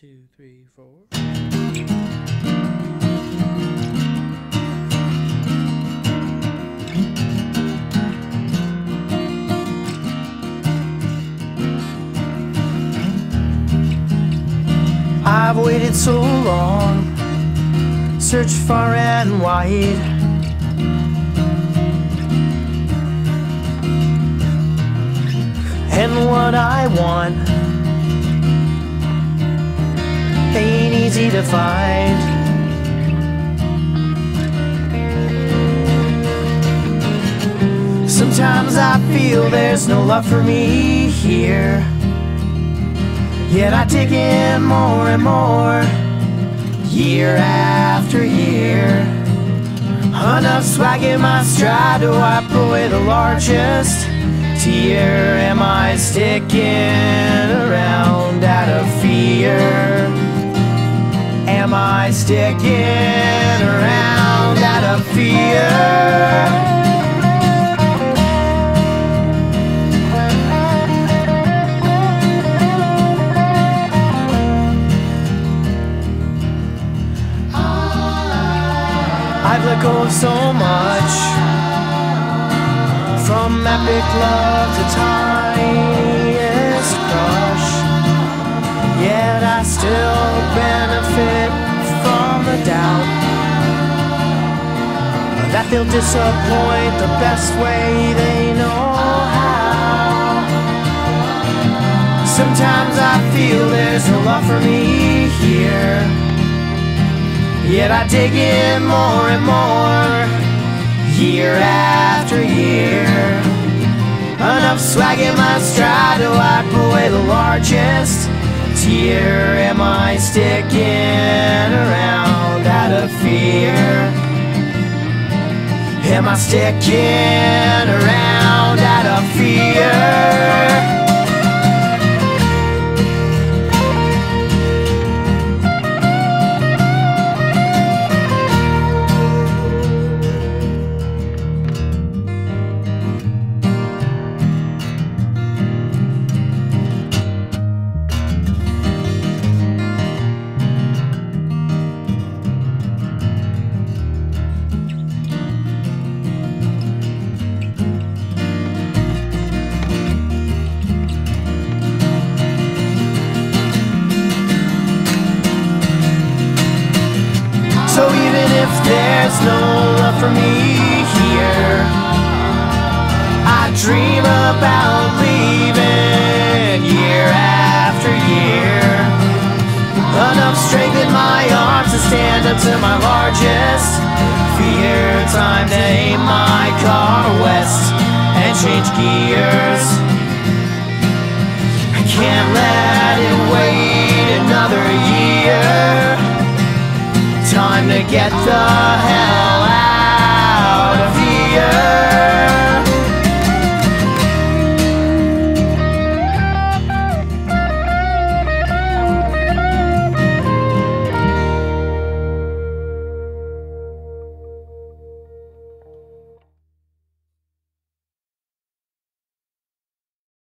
two, three, four. I've waited so long, searched far and wide. And what I want Sometimes I feel there's no love for me here. Yet I take in more and more, year after year. Enough swag in my stride to wipe away the largest tear. Am I sticking around out of fear? Am I sticking around out of fear? I've let go of so much From epic love to tiniest they'll disappoint the best way they know how Sometimes I feel there's no love for me here Yet I dig in more and more, year after year. Enough swag in my stride to wipe away the largest tear. Am I sticking around out of fear? Am I sticking around out of fear? There's no love for me here, I dream about leaving year after year. Enough strength in my arms to stand up to my largest fear. Time to aim my car west and change gears. I can't let it wait another year time to get the